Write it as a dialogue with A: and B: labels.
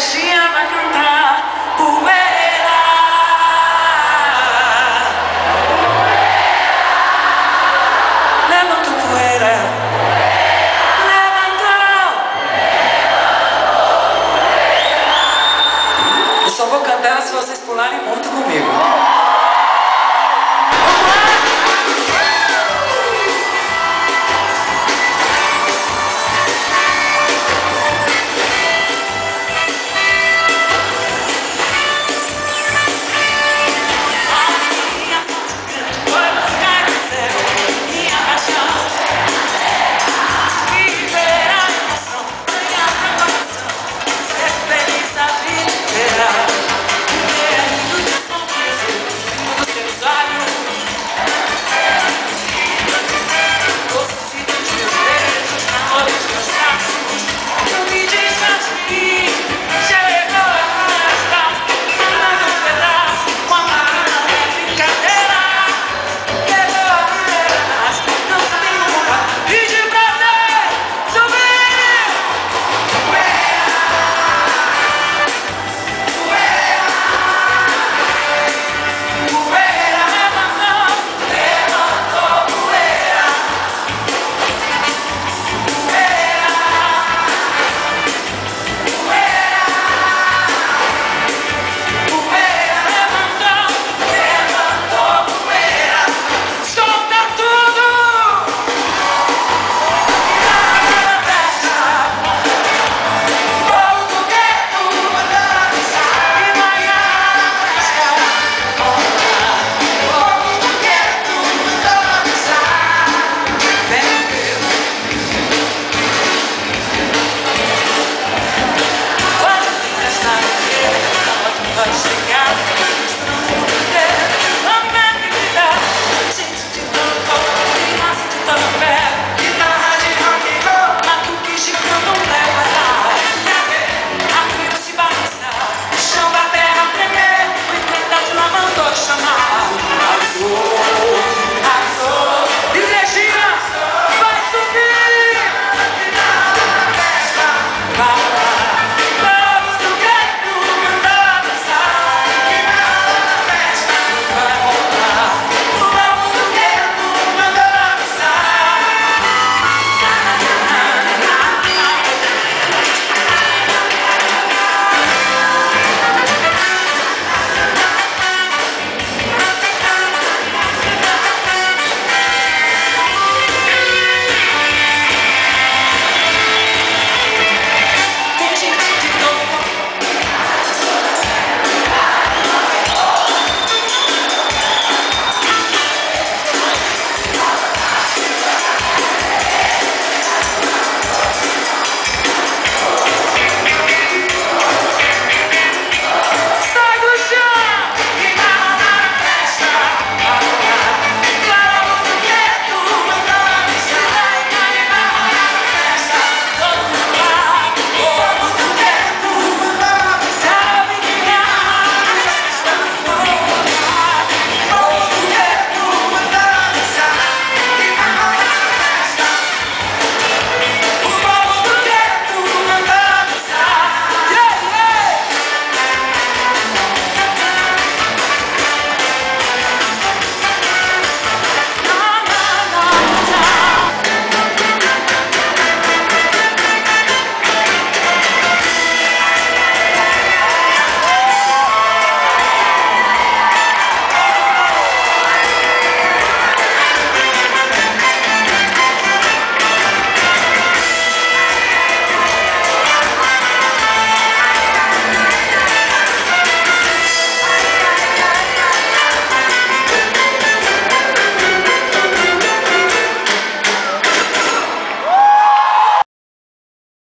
A: energia vai cantar poeira. Levanta poeira. levanta. Eu só vou cantar se vocês pularem muito comigo.